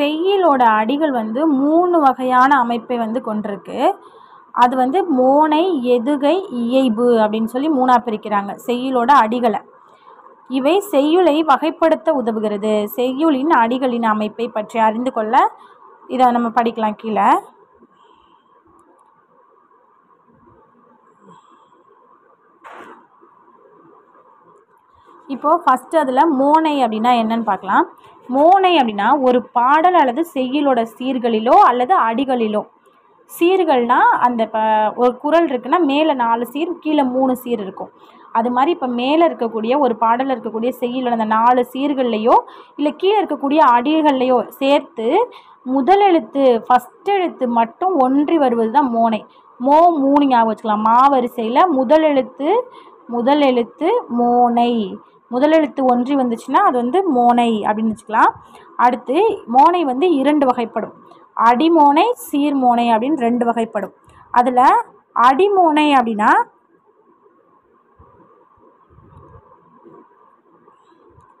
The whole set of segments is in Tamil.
செய்யுளோட அடிகள் வந்து மூணு வகையான அமைப்பை வந்து கொண்டிருக்கு. அது வந்து மோனை எதுகை இயைபு அப்படின்னு சொல்லி மூணாக பிரிக்கிறாங்க. செய்யுளோட அடிகளை. இவை செய்யுளை வகைப்படுத்த உதவுகிறது. செய்யுளின் அடிகளின் அமைப்பை பற்றி அறிந்து கொள்ள இதை நம்ம படிக்கலாம் கீழே. இப்போது ஃபஸ்ட்டு அதில் மோனை அப்படின்னா என்னன்னு பார்க்கலாம். மோனை அப்படின்னா ஒரு பாடல் அல்லது செய்யுளோட சீர்களிலோ அல்லது அடிகளிலோ. சீர்கள்னா அந்த இப்போ ஒரு குரல் இருக்குன்னா மேலே நாலு சீர் கீழே மூணு சீர் இருக்கும். அது மாதிரி இப்போ மேலே இருக்கக்கூடிய ஒரு பாடலில் இருக்கக்கூடிய செய்யுள் அந்த நாலு சீர்கள்லையோ இல்லை கீழே இருக்கக்கூடிய அடிகள்லையோ சேர்த்து முதல் எழுத்து ஃபஸ்ட் எழுத்து மட்டும் ஒன்றி வருவது தான் மோனை. மோ மூணு ஞாபகம் வச்சுக்கலாம். மா வரிசையில் முதல் எழுத்து முதல் எழுத்து மோனை. முதல் எழுத்து ஒன்றி வந்துச்சுன்னா அது வந்து மோனை அப்படின்னு வச்சுக்கலாம். அடுத்து மோனை வந்து இரண்டு வகைப்படும். அடிமோனை சீர்மோனை அப்படின்னு ரெண்டு வகைப்படும். அதில் அடிமோனை அப்படின்னா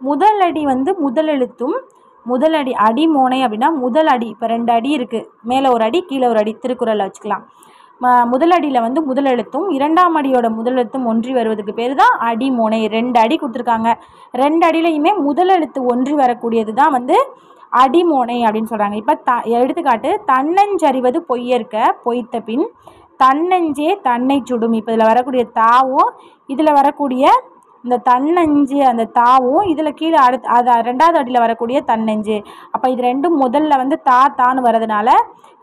முதல் அடி வந்து முதல் எழுத்தும் முதல் அடி அடிமோனை அப்படின்னா முதல் அடி இப்போ ரெண்டு அடி இருக்குது மேலே ஒரு அடி கீழே ஒரு அடி திருக்குறளில் வச்சுக்கலாம். ம- வந்து முதலெழுத்தும் இரண்டாம் அடியோட முதலெழுத்தும் ஒன்றி வருவதுக்கு பேர் தான் அடிமோனை ரெண்டு அடி கொடுத்துருக்காங்க. ரெண்டு அடியிலையுமே முதலெழுத்து ஒன்றி வரக்கூடியது தான் வந்து அடிமோனை அப்படின்னு சொல்கிறாங்க இப்போ த எடுத்துக்காட்டு தன்னஞ்சறிவது பொய்யற்க பொய்த்த பின் தன்னஞ்சே தன்னை சுடும். இப்போ இதில் வரக்கூடிய தாவும் இதில் வரக்கூடிய இந்த தன்னஞ்சு அந்த தாவும் இதில் கீழே அடுத்து அது ரெண்டாவது அடியில் வரக்கூடிய தன்னஞ்சு. அப்போ இது ரெண்டும் முதல்ல வந்து தா தான்னு வரதுனால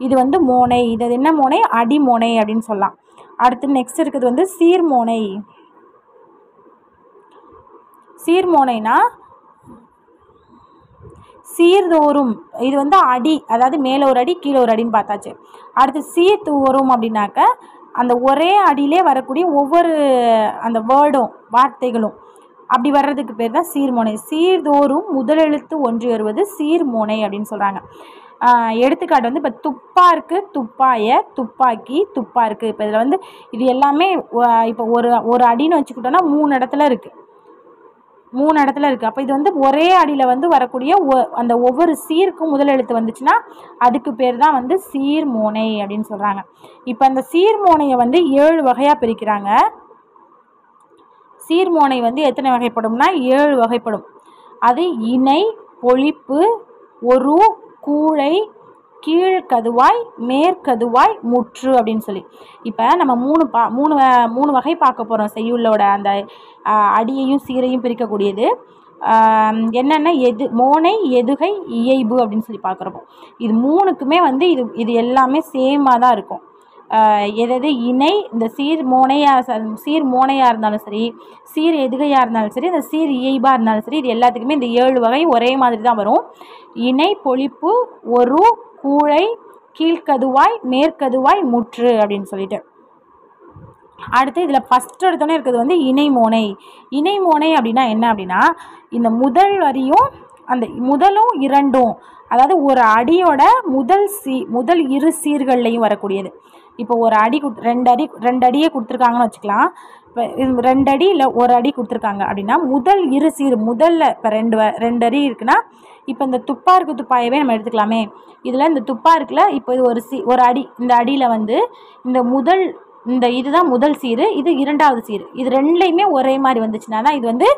இது வந்து மோனை இது என்ன மோனை? அடிமோனை அப்படின்னு சொல்லலாம். அடுத்து நெக்ஸ்ட் இருக்குது வந்து சீர்மோனை. சீர்மோனைனா சீர்தோறும் இது வந்து அடி அதாவது மேலே ஒரு அடி கீழே ஒரு அடின்னு பார்த்தாச்சு. அடுத்து சீர்தோறும் அப்படின்னாக்க அந்த ஒரே அடியிலே வரக்கூடிய ஒவ்வொரு அந்த வேர்டும் வார்த்தைகளும். அப்படி வர்றதுக்கு பேர் தான் சீர்மோனை. சீர்தோறும் முதலெழுத்து ஒன்று வருவது சீர்மோனை அப்படின்னு சொல்கிறாங்க எடுத்துக்காட்டு வந்து இப்போ துப்பாருக்கு துப்பாய துப்பாக்கி துப்பா இருக்குது இப்போ இதில் வந்து இது எல்லாமே இப்போ ஒரு ஒரு அடின்னு வச்சுக்கிட்டோன்னா மூணு இடத்துல இருக்குது மூணு இடத்துல இருக்குது அப்போ இது வந்து ஒரே அடியில் வந்து வரக்கூடிய ஒ- அந்த ஒவ்வொரு சீருக்கும் முதலெழுத்து வந்துச்சுன்னா அதுக்கு பேர் தான் வந்து சீர்மோனை அப்படின்னு சொல்கிறாங்க இப்போ அந்த சீர்மோனையை வந்து ஏழு வகையாக பிரிக்கிறாங்க. சீர்மோனை வந்து எத்தனை வகைப்படும்னா ஏழு வகைப்படும். அது இணை பொழிப்பு ஒரு கூழை கீழ்கதுவாய் மேற்கதுவாய் முற்று அப்படின்னு சொல்லி. இப்போ நம்ம மூணு பா மூணு வ- மூணு வகை பார்க்க போகிறோம் செய்யுள்ளோட அந்த அடியையும் சீரையும் பிரிக்கக்கூடியது. என்னென்ன? எது மோனை எதுகை இயைபு அப்படின்னு சொல்லி பார்க்குறப்போ இது மூணுக்குமே வந்து இது இது எல்லாமே சேமாக தான் இருக்கும். எதாவது இணை இந்த சீர் மோனையாக சீர் மோனையாக இருந்தாலும் சரி சீர் எதுகையாக இருந்தாலும் சரி இந்த சீர் இயைபாக இருந்தாலும் சரி இது எல்லாத்துக்குமே இந்த ஏழு வகை ஒரே மாதிரி தான் வரும். இணை பொழிப்பு ஒரு கூழை கீழ்க்கதுவாய் மேற்கதுவாய் முற்று அப்படின்னு சொல்லிட்டு. அடுத்து இதில் ஃபஸ்ட் எடுத்தோன்னே இருக்கிறது வந்து இணைமோனை இணைமோனை அப்படின்னா என்ன அப்படின்னா இந்த முதல் வரியும் அந்த முதலும் இரண்டும் அதாவது ஒரு அடியோட முதல் சீ முதல் இரு சீர்கள்லையும் வரக்கூடியது. இப்போ ஒரு அடி குட் ரெண்டு அடி ரெண்டு அடியே கொடுத்துருக்காங்கன்னு வச்சுக்கலாம். இப்போ இது ரெண்டு அடி இல்லை ஒரு அடி கொடுத்துருக்காங்க அப்படின்னா முதல் இரு சீர் முதல்ல இப்போ ரெண்டு வ- ரெண்டு அடி இருக்குன்னா இப்போ இந்த துப்பா இருக்கு துப்பாயவே நம்ம எடுத்துக்கலாமே. இதில் இந்த துப்பா இருக்குல்ல இப்போ இது ஒரு சி ஒரு அடி இந்த அடியில் வந்து இந்த முதல் இந்த இதுதான் முதல் சீரு இது இரண்டாவது சீரு. இது ரெண்டுலேயுமே ஒரே மாதிரி வந்துச்சுன்னா தான் இது வந்து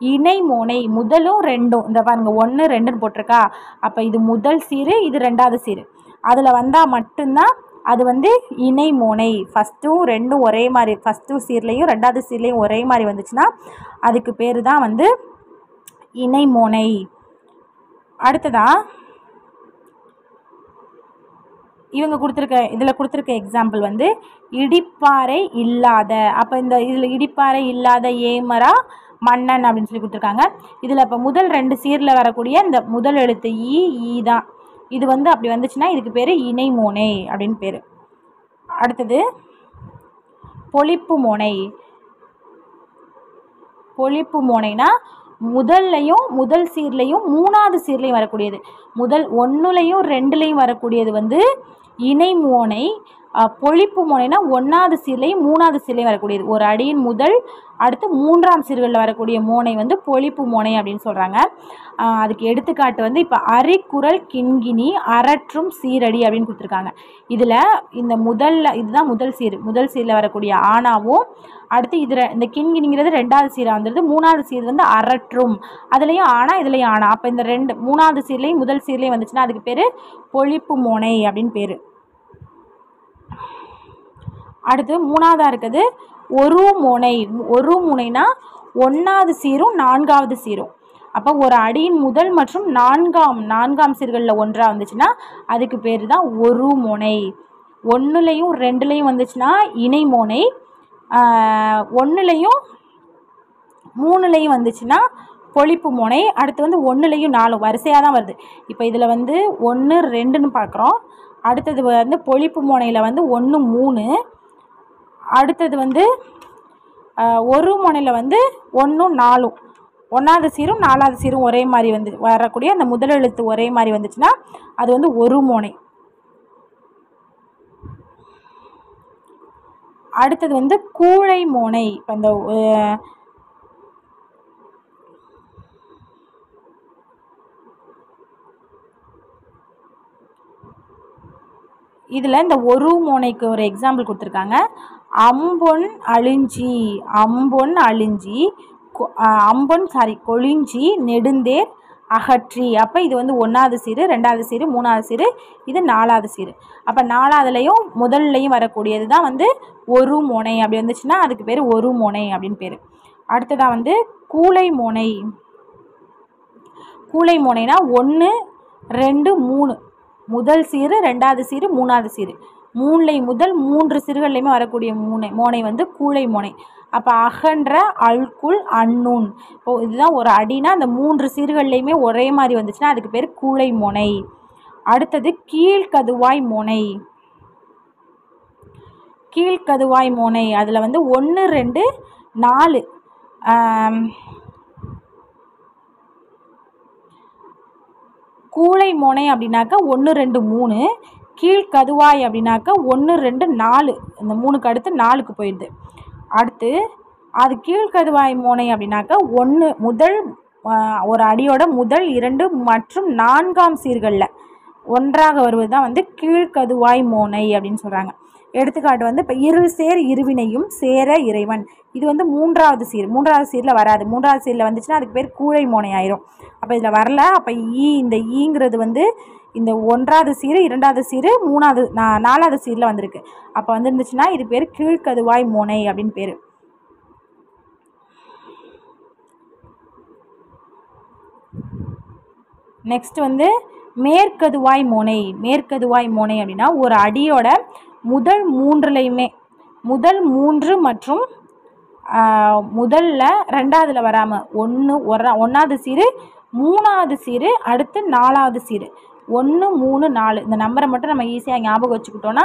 இணை மோனை முதலும் ரெண்டும். இந்த பாருங்க ஒன்று ரெண்டுன்னு போட்டிருக்கா. அப்போ இது முதல் சீரு இது ரெண்டாவது சீரு. அதில் வந்தால் மட்டும்தான் அது வந்து இணை மோனை. ஃபஸ்ட்டும் ரெண்டும் ஒரே மாதிரி ஃபஸ்ட்டு சீர்லேயும் ரெண்டாவது சீர்லேயும் ஒரே மாதிரி வந்துச்சுன்னா அதுக்கு பேர் தான் வந்து இணை மோனை. அடுத்ததாக இவங்க கொடுத்துருக்க இதில் கொடுத்துருக்க எக்ஸாம்பிள் வந்து இடிப்பாறை இல்லாத. அப்போ இந்த இதில் இடிப்பாறை இல்லாத ஏமரா மன்னன் அப்படின்னு சொல்லி கொடுத்துருக்காங்க. இதில் இப்போ முதல் ரெண்டு சீரில் வரக்கூடிய இந்த முதல் எழுத்து ஈ ஈ தான். இது வந்து அப்படி வந்துச்சுன்னா இதுக்கு பேர் இணை மோனை அப்படின்னு பேர். அடுத்தது பொழிப்பு மோனை. பொழிப்பு மோனைனா முதல்லையும் முதல் சீர்லையும் மூணாவது சீர்லையும் வரக்கூடியது. முதல் ஒன்றுலையும் ரெண்டுலையும் வரக்கூடியது வந்து இணை மோனை பொழிப்பு முனைனா ஒன்றாவது சீர்லையும் மூணாவது சீர்லையும் வரக்கூடியது. ஒரு அடியின் முதல் அடுத்து மூன்றாம் சீர்களில் வரக்கூடிய மோனை வந்து பொழிப்பு மோனை அப்படின்னு சொல்கிறாங்க அதுக்கு எடுத்துக்காட்டு வந்து இப்போ அரிக்குறள் கிண்கிணி அரற்றும் சீரடி அப்படின்னு கொடுத்துருக்காங்க. இதில் இந்த முதல்ல இதுதான் முதல் சீர். முதல் சீரில் வரக்கூடிய ஆனாவும் அடுத்து இதில் இந்த கிண்கிணிங்கிறது ரெண்டாவது சீராக வந்துடுது மூணாவது சீர் வந்து அரற்றும். அதுலேயும் ஆனா இதுலேயும் ஆனா அப்போ இந்த ரெண்டு மூணாவது சீர்லேயும் முதல் சீர்லேயும் வந்துச்சுன்னா அதுக்கு பேர் பொழிப்பு மோனை அப்படின்னு பேர். அடுத்து மூணாவதாக இருக்குது ஒரு முனை ஒரு முனைனா ஒன்றாவது சீரும் நான்காவது சீரும். அப்போ ஒரு அடியின் முதல் மற்றும் நான்காம் நான்காம் சீர்களில் ஒன்றாக வந்துச்சுன்னா அதுக்கு பேர் தான் ஒரு முனை. ஒன்றுலையும் ரெண்டுலேயும் வந்துச்சுன்னா இணை முனை. ஒன்றுலையும் மூணுலேயும் வந்துச்சுன்னா பொழிப்பு முனை. அடுத்து வந்து ஒன்றுலையும் நாலும் வரிசையாக தான் வருது. இப்போ இதில் வந்து ஒன்று ரெண்டுன்னு பார்க்குறோம். அடுத்தது வந்து பொழிப்பு முனையில் வந்து ஒன்று மூணு. அடுத்தது வந்து ஒரு முனையில் வந்து ஒன்றும் நாலும். ஒன்றாவது சீரும் நாலாவது சீரும் ஒரே மாதிரி வந்து வரக்கூடிய அந்த முதல் எழுத்து ஒரே மாதிரி வந்துச்சுன்னா அது வந்து ஒரு முனை. அடுத்தது வந்து கூழை மோனை. அந்த இதில் இந்த ஒரு மோனைக்கு ஒரு எக்ஸாம்பிள் கொடுத்துருக்காங்க. அம்பொன் அழிஞ்சி அம்பொன் அழிஞ்சி கொ- அம்பொன் சாரி கொழிஞ்சி நெடுந்தேர் அகற்றி. அப்போ இது வந்து ஒன்றாவது சீரு ரெண்டாவது சீரு மூணாவது சீரு இது நாலாவது சீரு. அப்போ நாலாவதுலேயும் முதல்லையும் வரக்கூடியது தான் வந்து ஒரு முனை அப்படி வந்துச்சுன்னா அதுக்கு பேர் ஒரு முனை அப்படின்னு பேர். அடுத்ததாக வந்து கூளை முனை. கூளை முனைனா ஒன்று ரெண்டு மூணு. முதல் சீரு ரெண்டாவது சீரு மூணாவது சீரு. மூணை முதல் மூன்று சிறுகள்லையுமே வரக்கூடிய மூனை மோனை வந்து கூழை மோனை. அப்போ அகன்ற அல்குல் அன்னூன். இப்போ இதுதான் ஒரு அடினா அந்த மூன்று சீர்கள்லையுமே ஒரே மாதிரி வந்துச்சுன்னா அதுக்கு பேர் கூளை மோனை. அடுத்தது கீழ்கதுவாய் மோனை. கீழ்கதுவாய் மோனை. அதில் வந்து ஒன்று ரெண்டு நாலு. ஆம், கூளை மோனை அப்படின்னாக்கா ஒன்று ரெண்டு மூணு. கீழ்கதுவாய் அப்படின்னாக்கா ஒன்று ரெண்டு நாலு. இந்த மூணுக்கு அடுத்து நாலுக்கு போயிடுது. அடுத்து அது கீழ்கதுவாய் மோனை அப்படின்னாக்கா ஒன்று முதல் ஒரு அடியோட முதல் இரண்டு மற்றும் நான்காம் சீர்களில் ஒன்றாக வருவது தான் வந்து கீழ்கதுவாய் மோனை அப்படின்னு சொல்கிறாங்க எடுத்துக்காட்டு வந்து இப்போ இரு சேர் இருவினையும் சேர இறைவன். இது வந்து மூன்றாவது சீர். மூன்றாவது சீரில் வராது. மூன்றாவது சீரில் வந்துச்சுன்னா அதுக்கு பேர் கூழை மோனை ஆயிரும். அப்போ இதில் வரல. அப்போ ஈ இந்த ஈங்கிறது வந்து இந்த ஒன்றாவது சீரு இரண்டாவது சீரு மூணாவது நா நாலாவது சீரில் வந்திருக்கு. அப்போ வந்துருந்துச்சுன்னா இது பேர் கீழ்கதுவாய் மோனை அப்படின்னு பேர். நெக்ஸ்ட் வந்து மேற்கதுவாய் மோனை. மேற்கதுவாய் மோனை அப்படின்னா ஒரு அடியோட முதல் மூன்றுலையுமே முதல் மூன்று மற்றும் முதல்ல ரெண்டாவதுல வராமல் ஒன்று ஒரா ஒன்றாவது சீரு மூணாவது சீரு அடுத்து நாலாவது சீரு. ஒன்று மூணு நாலு. இந்த நம்பரை மட்டும் நம்ம ஈஸியாக ஞாபகம் வச்சுக்கிட்டோன்னா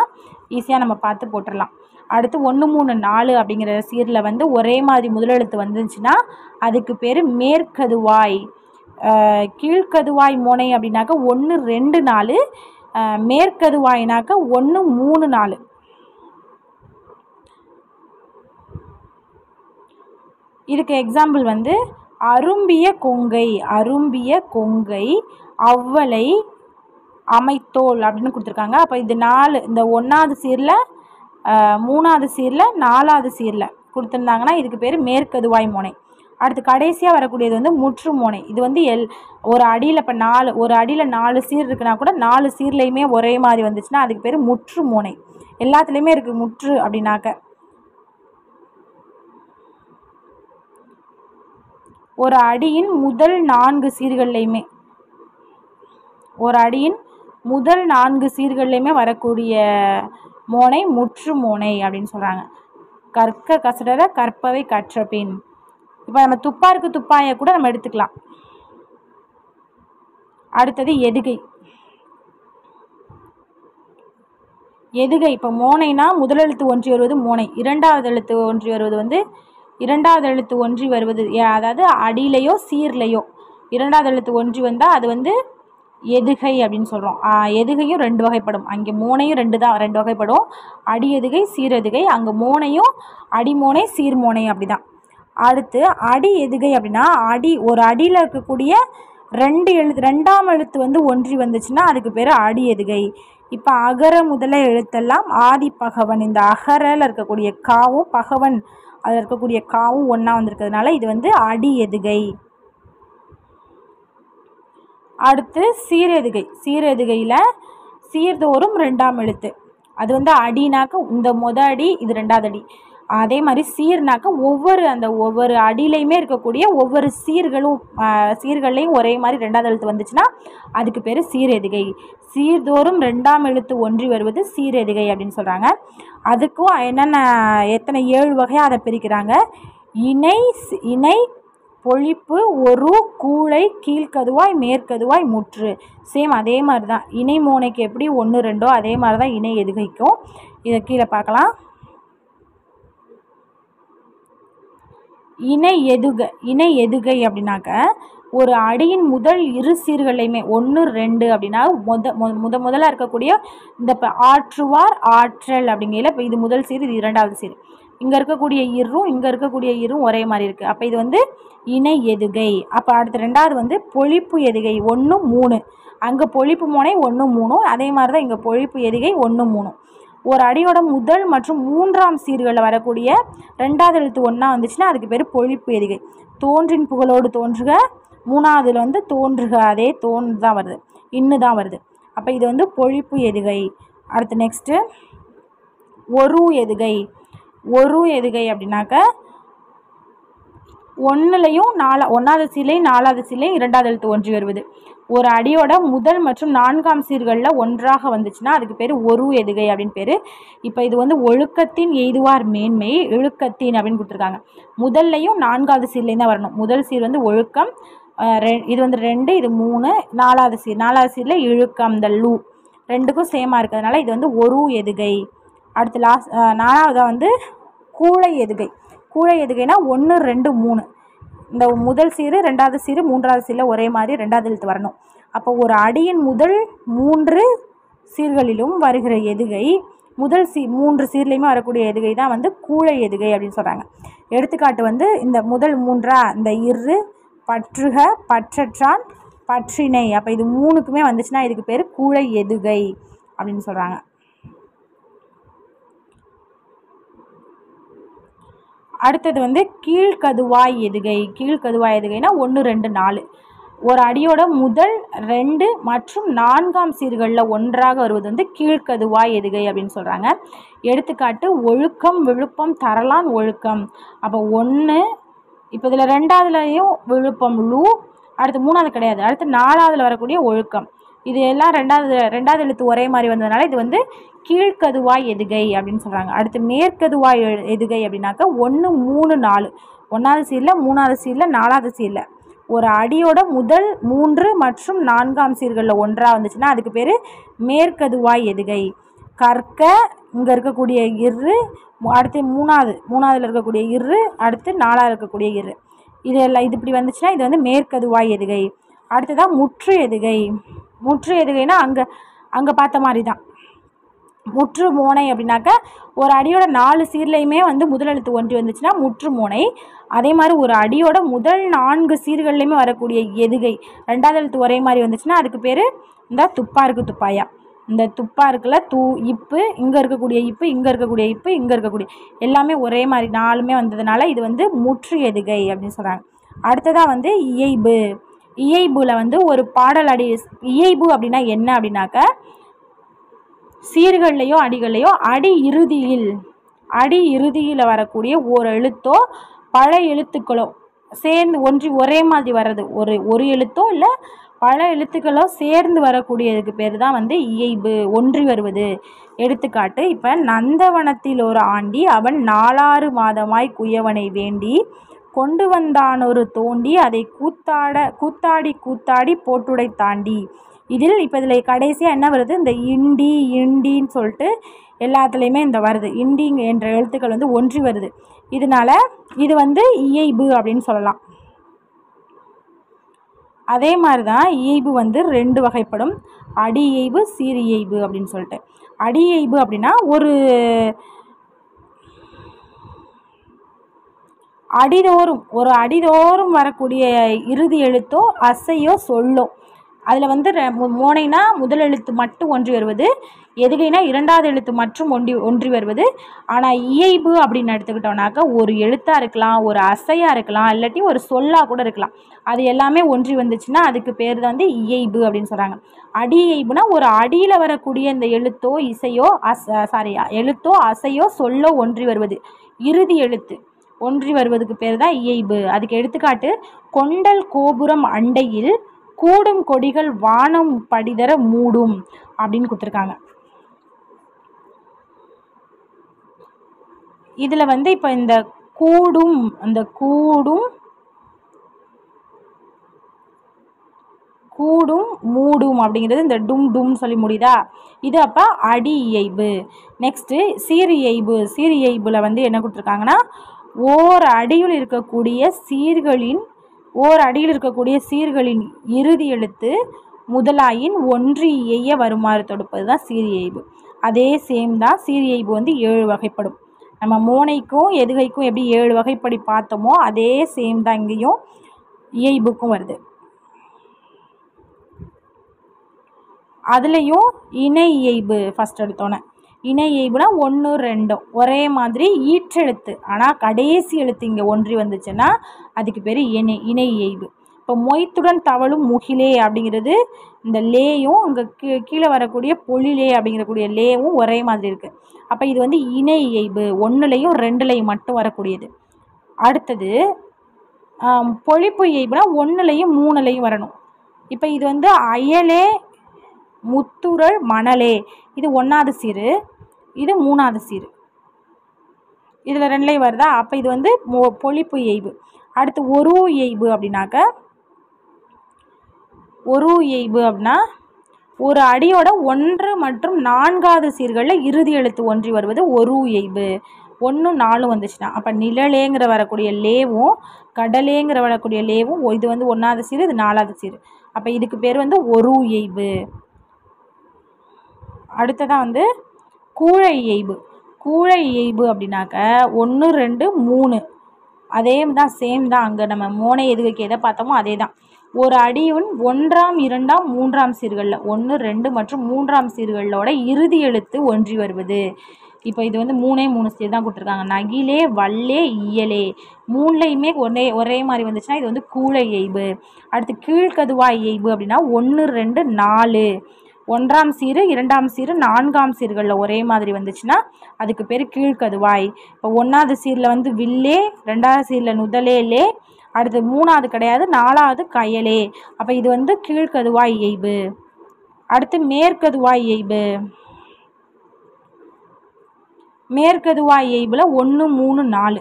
ஈஸியாக நம்ம பார்த்து போட்டுடலாம். அடுத்து ஒன்று மூணு நாலு அப்படிங்கிற சீரில் வந்து ஒரே மாதிரி முதலெழுத்து வந்துச்சுன்னா அதுக்கு பேர் மேற்கதுவாய். கீழ்கதுவாய் கீழ்க்கதுவாய் மோனை அப்படின்னாக்கா ஒன்று ரெண்டு நாலு. ஆஹ் மேற்கதுவாய்னாக்கா ஒன்று மூணு நாலு. இதுக்கு எக்ஸாம்பிள் வந்து அரும்பிய கொங்கை அரும்பிய கொங்கை அவ்வளை அமைத்தோல் அப்படின்னு கொடுத்துருக்காங்க. அப்போ இது நாலு இந்த ஒன்றாவது சீரில் மூணாவது சீரில் நாலாவது சீரில் கொடுத்துருந்தாங்கன்னா இதுக்கு பேர் மேற்கதுவாய் மோனை. அடுத்து கடைசியாக வரக்கூடியது வந்து முற்று மோனை. இது வந்து எல் ஒரு அடியில் இப்போ நாலு ஒரு அடியில் நாலு சீர் இருக்குன்னா கூட நாலு சீர்லேயுமே ஒரே மாதிரி வந்துச்சுன்னா அதுக்கு பேர் முற்று மோனை. எல்லாத்துலேயுமே இருக்குது முற்று அப்படின்னாக்க. ஒரு அடியின் முதல் நான்கு சீர்கள்லையுமே ஒரு அடியின் முதல் நான்கு சீர்கள்லையுமே வரக்கூடிய மோனை முற்று மோனை அப்படின்னு சொல்கிறாங்க கற்க கசடர கற்பவை கற்ற பின் இப்போ நம்ம துப்பாருக்கு துப்பாயை கூட நம்ம எடுத்துக்கலாம். அடுத்தது எதுகை. எதுகை இப்போ மோனைனா முதலெழுத்து ஒன்றி வருவது மோனை. இரண்டாவது எழுத்து ஒன்றி வருவது வந்து இரண்டாவது எழுத்து ஒன்றி வருவது ஏ- அதாவது அடியிலையோ சீர்லையோ. இரண்டாவது எழுத்து ஒன்றி வந்தால் அது வந்து எதுகை அப்படின்னு சொல்கிறோம் எதுகையும் ரெண்டு வகைப்படும். அங்கே மூனையும் ரெண்டு தான் ரெண்டு வகைப்படும். அடி எதுகை சீரெதுகை அங்கே மூனையும் அடிமோனை சீர்மோனை அப்படி தான் அடுத்து அடி எதுகை அப்படின்னா அடி ஒரு அடியில் இருக்கக்கூடிய ரெண்டு எழுத்து ரெண்டாம் எழுத்து வந்து ஒன்றி வந்துச்சுன்னா அதுக்கு பேர் அடி எதுகை. இப்போ அகர முதல எழுத்தெல்லாம் ஆதி பகவன் இந்த அகரில் இருக்கக்கூடிய காவும் பகவன் அதில் இருக்கக்கூடிய காவும் ஒன்றா வந்திருக்கிறதுனால இது வந்து அடி எதுகை. அடுத்து சீரெதுகை. சீரெதுகையில் சீர்தோறும் ரெண்டாம் எழுத்து. அது வந்து அடினாக்க இந்த மொத அடி இது ரெண்டாவது அடி. அதே மாதிரி சீர்னாக்க ஒவ்வொரு அந்த ஒவ்வொரு அடியிலையுமே இருக்கக்கூடிய ஒவ்வொரு சீர்களும் சீர்கள்லையும் ஒரே மாதிரி ரெண்டாவது எழுத்து வந்துச்சுன்னா அதுக்கு பேர் சீரெதுகை. சீர்தோறும் ரெண்டாம் எழுத்து ஒன்றி வருவது சீரெதுகை அப்படின்னு சொல்கிறாங்க அதுக்கும் என்னென்ன எத்தனை ஏழு வகையாக அதை பிரிக்கிறாங்க. இணை இணை பொழிப்பு ஒரு கூளை கீழ்க்கதுவாய் மேற்கதுவாய் முற்று. சேம் அதே மாதிரி தான் இணை மோனைக்கு எப்படி ஒன்று ரெண்டோ அதே மாதிரி தான் இணை எதுகைக்கும். இதை கீழே பார்க்கலாம். இணை எதுக இணை எதுகை அப்படின்னாக்க ஒரு அடியின் முதல் இரு சீர்களையுமே ஒன்று ரெண்டு அப்படின்னா முத முத முதலாக இருக்கக்கூடிய இந்த இப்போ ஆற்றுவார் ஆற்றல் அப்படிங்கையில் இப்போ இது முதல் சீர் இது இரண்டாவது சீர். இங்கே இருக்கக்கூடிய இரும் இங்கே இருக்கக்கூடிய இரும் ஒரே மாதிரி இருக்குது அப்போ இது வந்து இணை எதுகை. அப்போ அடுத்து ரெண்டாவது வந்து பொழிப்பு எதுகை. ஒன்று மூணு. அங்கே பொழிப்பு முனை ஒன்று மூணும் அதே மாதிரி தான் இங்கே பொழிப்பு எதுகை ஒன்று மூணும் ஒரு அடியோட முதல் மற்றும் மூன்றாம் சீர்களில் வரக்கூடிய ரெண்டாவது எழுத்து ஒன்றா வந்துச்சுன்னா அதுக்கு பேர் பொழிப்பு எதுகை. தோன்றின் புகழோடு தோன்றுக மூணாவதுல வந்து தோன்றுக அதே தோன்று தான் வருது. இன்னு தான் வருது. அப்போ இது வந்து பொழிப்பு எதுகை. அடுத்து நெக்ஸ்ட்டு ஒரு எதுகை. ஒரு எதுகை அப்படின்னாக்க ஒன்றுலையும் நாலா ஒன்றாவது சிலை நாலாவது சிலை இரண்டாவது எழுத்து ஒன்றி வருவது. ஒரு அடியோட முதல் மற்றும் நான்காம் சீர்களில் ஒன்றாக வந்துச்சுன்னா அதுக்கு பேர் ஒரு எதுகை அப்படின்னு பேர். இப்போ இது வந்து ஒழுக்கத்தின் எய்துவார் மேன்மை இழுக்கத்தின் அப்படின்னு கொடுத்துருக்காங்க. முதல்லையும் நான்காவது சீர்லேயும் தான் வரணும். முதல் சீர் வந்து ஒழுக்கம் ரெ- இது வந்து ரெண்டு இது மூணு நாலாவது சீர் நாலாவது சீரில் இழுக்கம் இந்த லூ. ரெண்டுக்கும் சேமாக இருக்கிறதுனால இது வந்து ஒரு எதுகை. அடுத்து லாஸ்ட் நாலாவதாக வந்து கூழை எதுகை. கூழை எதுகைனா ஒன்று ரெண்டு மூணு. இந்த முதல் சீரு ரெண்டாவது சீரு மூன்றாவது சீரில் ஒரே மாதிரி ரெண்டாவது எழுத்து வரணும். அப்போ ஒரு அடியின் முதல் மூன்று சீர்களிலும் வருகிற எதுகை முதல் சீ மூன்று சீர்லேயுமே வரக்கூடிய எதுகை தான் வந்து கூழை எதுகை அப்படின்னு சொல்கிறாங்க எடுத்துக்காட்டு வந்து இந்த முதல் மூன்றா இந்த இரு பற்றுக பற்றற்றான் பற்றினை. அப்போ இது மூணுக்குமே வந்துச்சுன்னா இதுக்கு பேர் கூழை எதுகை அப்படின்னு சொல்கிறாங்க அடுத்தது வந்து கீழ்கதுவாய் எதுகை. கீழ்கதுவாய் எதுகைனா ஒன்று ரெண்டு நாலு. ஒரு அடியோட முதல் ரெண்டு மற்றும் நான்காம் சீர்களில் ஒன்றாக வருவது வந்து கீழ்கதுவாய் எதுகை அப்படின்னு சொல்கிறாங்க எடுத்துக்காட்டு ஒழுக்கம் விழுப்பம் தரலான் ஒழுக்கம். அப்போ ஒன்று இப்போ இதில் ரெண்டாவதுலையும் விழுப்பம் லூ. அடுத்து மூணாவது கிடையாது. அடுத்து நாலாவதில் வரக்கூடிய ஒழுக்கம். இது எல்லாம் ரெண்டாவது ரெண்டாவது எழுத்து ஒரே மாதிரி வந்ததுனால இது வந்து கீழ்க்கதுவாய் எதுகை அப்படின்னு சொல்கிறாங்க அடுத்து மேற்கதுவாய் எ- எதுகை அப்படின்னாக்கா ஒன்று மூணு நாலு. ஒன்றாவது சீரில் மூணாவது சீரில் நாலாவது சீரில். ஒரு அடியோட முதல் மூன்று மற்றும் நான்காம் சீர்களில் ஒன்றாக வந்துச்சுன்னா அதுக்கு பேர் மேற்கதுவாய் எதுகை. கற்க இங்கே இருக்கக்கூடிய இரு அடுத்து மூணாவது மூணாவதில் இருக்கக்கூடிய இரு அடுத்து நாலாவது இருக்கக்கூடிய இரு. இது எல்லாம் இது இப்படி வந்துச்சுன்னா இது வந்து மேற்கதுவாய் எதுகை. அடுத்ததான் முற்று எதுகை. முற்று எதுகைனா அங்கே அங்கே பார்த்த மாதிரி தான் முற்று மோனை அப்படின்னாக்க ஒரு அடியோட நாலு சீர்லையுமே வந்து முதல் எழுத்து ஒன்றி வந்துச்சுன்னா முற்று மோனை. அதே மாதிரி ஒரு அடியோட முதல் நான்கு சீர்கள்லையுமே வரக்கூடிய எதுகை ரெண்டாவது எழுத்து ஒரே மாதிரி வந்துச்சுன்னா அதுக்கு பேர் இந்த துப்பா இருக்குது துப்பாயா. இந்த துப்பா இருக்குல்ல தூ இப்பு இங்கே இருக்கக்கூடிய இப்பு இங்கே இருக்கக்கூடிய இப்பு இங்கே இருக்கக்கூடிய எல்லாமே ஒரே மாதிரி நாலுமே வந்ததுனால இது வந்து முற்று எதுகை அப்படின்னு சொல்கிறாங்க அடுத்ததாக வந்து இயைபு. இயைபுல வந்து ஒரு பாடல் அடி இயைபு அப்படின்னா என்ன அப்படின்னாக்க சீர்கள்லையோ அடிகள்லையோ அடி இறுதியில் அடி இறுதியில் வரக்கூடிய ஒரு எழுத்தோ பல எழுத்துக்களோ சேர்ந்து ஒன்றி ஒரே மாதிரி வர்றது ஒரு ஒரு எழுத்தோ இல்லை பல எழுத்துக்களோ சேர்ந்து வரக்கூடியதுக்கு பேர் தான் வந்து இயைபு ஒன்றி வருவது. எடுத்துக்காட்டு இப்போ நந்தவனத்தில் ஒரு ஆண்டி அவன் நாலாறு மாதமாய் குயவனை வேண்டி கொண்டு வந்தானொரு தோண்டி அதை கூத்தாட கூத்தாடி கூத்தாடி போட்டுடை தாண்டி. இதில் இப்போ இதில் கடைசியாக என்ன வருது? இந்த இண்டி இண்டின்னு சொல்லிட்டு எல்லாத்துலேயுமே இந்த வருது. இண்டிங் என்ற எழுத்துக்கள் வந்து ஒன்றி வருது. இதனால இது வந்து இயைபு அப்படின்னு சொல்லலாம். அதே மாதிரி தான் இயைபு வந்து ரெண்டு வகைப்படும். அடி இயைபு சீர் இயைபு அப்படின்னு சொல்லிட்டு. அடி இயைபு அப்படின்னா ஒரு அடிதோறும் ஒரு அடிதோறும் வரக்கூடிய இறுதி எழுத்தோ அசையோ சொல்லோ. அதில் வந்து ரெ- மோனைனா முதல் எழுத்து மட்டும் ஒன்றி வருவது எதுகைனா இரண்டாவது எழுத்து மற்றும் ஒன்றி ஒன்றி வருவது. ஆனால் இயைபு அப்படின்னு எடுத்துக்கிட்டோம்னாக்கா ஒரு எழுத்தாக இருக்கலாம் ஒரு அசையாக இருக்கலாம் இல்லாட்டி ஒரு சொல்லாக கூட இருக்கலாம். அது எல்லாமே ஒன்றி வந்துச்சுன்னா அதுக்கு பேர் தான் வந்து இயைபு அப்படின்னு சொல்கிறாங்க அடி இயைபுனா ஒரு அடியில் வரக்கூடிய இந்த எழுத்தோ இசையோ அஸ் சாரி எழுத்தோ அசையோ சொல்லோ ஒன்றி வருவது. இறுதி எழுத்து. ஒன்றி வருவதுக்கு பேர் தான் இயைபு. அதுக்கு எடுத்துக்காட்டு கொண்டல் கோபுரம் அண்டையில் கூடும் கொடிகள் வானம் படிதர மூடும் அப்படின்னு கொடுத்துருக்காங்க. இதில் வந்து இப்போ இந்த கூடும் அந்த கூடும் கூடும் மூடும் அப்படிங்கிறது இந்த டும் டும்னு சொல்லி முடியுதா? இது அப்போ அடி இயைபு. நெக்ஸ்ட்டு சீர் இயைபு. வந்து என்ன கொடுத்துருக்காங்கன்னா ஓர் அடியில் இருக்கக்கூடிய சீர்களின் ஓர் அடியில் இருக்கக்கூடிய சீர்களின் இறுதி எழுத்து முதலாயின் ஒன்று இயைய வருமாறு தொடுப்பது தான் சீர் இயைபு. அதே சேம் தான் சீர் இயைபு வந்து ஏழு வகைப்படும். நம்ம மோனைக்கும் எதுகைக்கும் எப்படி ஏழு வகைப்படி பார்த்தோமோ அதே சேம் தான் இங்கேயும் இயைபுக்கும் வருது. அதுலேயும் இணை இயைபு ஃபஸ்ட் எடுத்தோன்னே இணை இயைபுனா ஒன்று ரெண்டும் ஒரே மாதிரி ஈற்றெழுத்து. ஆனால் கடைசி எழுத்து இங்கே ஒன்றி வந்துச்சுன்னா அதுக்கு பேர் இணை இணை இயைபு. இப்போ மொய்த்துடன் தவழும் முகிலே அப்படிங்கிறது இந்த லேயும் இங்கே கீ கீழே வரக்கூடிய பொழிலே அப்படிங்கிறக்கூடிய லேவும் ஒரே மாதிரி இருக்குது அப்போ இது வந்து இணை இயைபு. ஒன்றுலையும் ரெண்டுலையும் மட்டும் வரக்கூடியது. அடுத்தது பொழிப்பு இயைபுனா ஒன்றுலையும் மூணுலையும் வரணும். இப்போ இது வந்து அயலே முத்துரல் மணலே. இது ஒன்றாவது சீரு. இது மூணாவது சீரு. இதில் ரெண்டுலேயும் வருதா? அப்போ இது வந்து மொ- பொழிப்பு எய்வு அடுத்து ஒரு எய்வு அப்படின்னாக்க ஒரு எய்வு அப்படின்னா ஒரு அடியோட ஒன்று மற்றும் நான்காவது சீர்களில் இறுதி எழுத்து ஒன்றி வருவது ஒரு எய்வு ஒன்றும் நாலும் வந்துச்சுன்னா அப்போ நிழலேங்கிற வரக்கூடிய லேவும் கடலேங்கிற வரக்கூடிய லேவும் இது வந்து ஒன்றாவது சீர் இது நாலாவது சீர். அப்போ இதுக்கு பேர் வந்து ஒரு எய்வு அடுத்ததாக வந்து கூழை இயைபு. கூழை இயைபு அப்படின்னாக்க ஒன்று ரெண்டு மூணு. அதே தான் சேம் தான். அங்கே நம்ம மோனை எதுகைக்கு எதை பார்த்தோமோ அதே தான். ஒரு அடியுன் ஒன்றாம் இரண்டாம் மூன்றாம் சீர்களில் ஒன்று ரெண்டு மற்றும் மூன்றாம் சீர்களோட இறுதி எழுத்து ஒன்றி வருவது. இப்போ இது வந்து மூணே மூணு சீர் தான் கொடுத்துருக்காங்க. நகிலே வல்லே இயலே. மூணுலையுமே ஒரே ஒரே மாதிரி வந்துச்சுன்னா இது வந்து கூழை இயைபு. அடுத்து கீழ்கதுவா இயைபு அப்படின்னா ஒன்று ரெண்டு நாலு. ஒன்றாம் சீரு இரண்டாம் சீரு நான்காம் சீர்களில் ஒரே மாதிரி வந்துச்சுன்னா அதுக்கு பேர் கீழ்கதுவாய். இப்போ ஒன்றாவது சீரில் வந்து வில்லே ரெண்டாவது சீரில் நுதலேலே அடுத்து மூணாவது கிடையாது நாலாவது கயலே. அப்போ இது வந்து கீழ்கதுவாய் இயைபு அடுத்து மேற்கதுவாய் இயைபு மேற்கதுவாய் இயைபுல ஒன்று மூணு நாலு.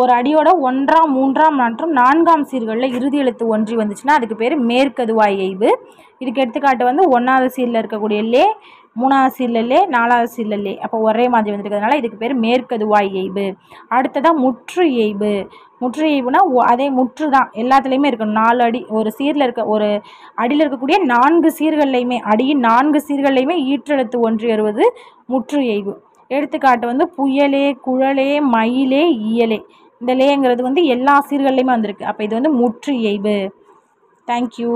ஒரு அடியோட ஒன்றாம் மூன்றாம் மற்றும் நான்காம் சீர்களில் இறுதி எழுத்து ஒன்றி வந்துச்சுன்னா அதுக்கு பேர் மேற்கதுவாய் எய்வு இதுக்கு எடுத்துக்காட்டு வந்து ஒன்றாவது சீரில் இருக்கக்கூடிய லே மூணாவது சீரில் லே நாலாவது சீரில் லே. அப்போ ஒரே மாதிரி வந்துருக்கிறதுனால இதுக்கு பேர் மேற்கதுவாய் இயைபு அடுத்ததாக முற்று எய்வு முற்று எய்வுனா அதே முற்று தான். எல்லாத்துலேயுமே இருக்கணும். நாலு அடி ஒரு சீரில் இருக்க ஒரு அடியில் இருக்கக்கூடிய நான்கு சீர்கள்லையுமே அடியின் நான்கு சீர்கள்லையுமே ஈற்றெழுத்து ஒன்று வருவது முற்று எய்வு எடுத்துக்காட்டு வந்து புயலே குழலே மயிலே இயலே. இந்த லேங்கிறது வந்து எல்லா சீர்கள்லையுமே வந்திருக்கு. அப்போ இது வந்து முற்று இயைபு தேங்க்யூ